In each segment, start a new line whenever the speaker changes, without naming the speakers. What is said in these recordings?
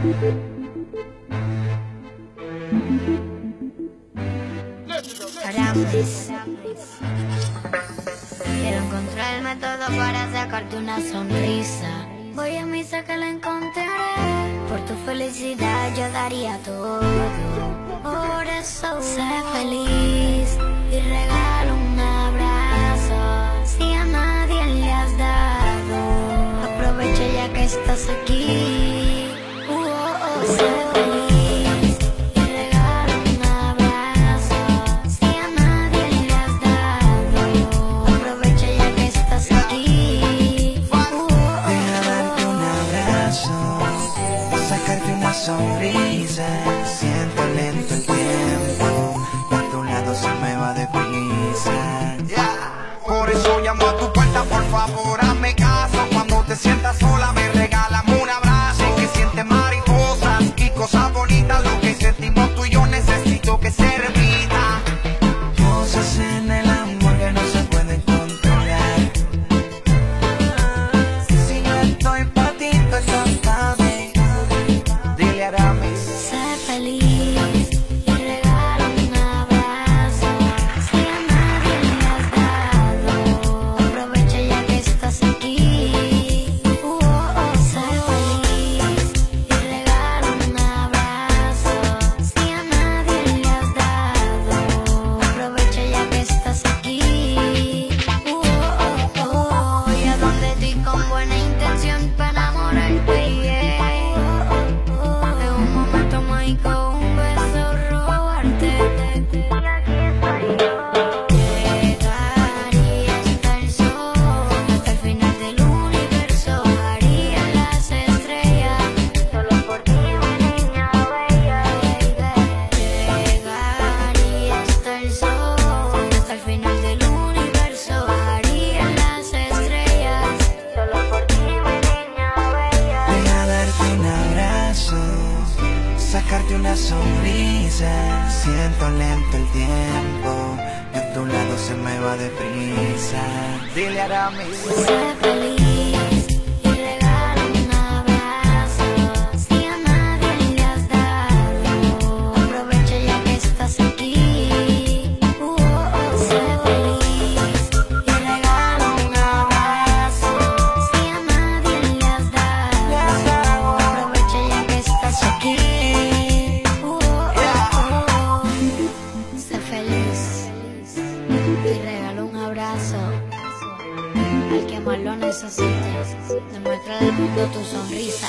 Quiero encontrar el método para sacarte una sonrisa. Voy a misa que la encontraré. Por tu felicidad yo daría todo. Por eso sé feliz y regalo.
acerque una sonrisa. Siento lento el tiempo, de tu lado se me va de prisa sacarte una sonrisa. Siento lento el tiempo Y a tu lado se me va deprisa.
Dile a
Al que más lo necesite, demuestra al mundo tu sonrisa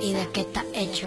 y de qué estás hecho.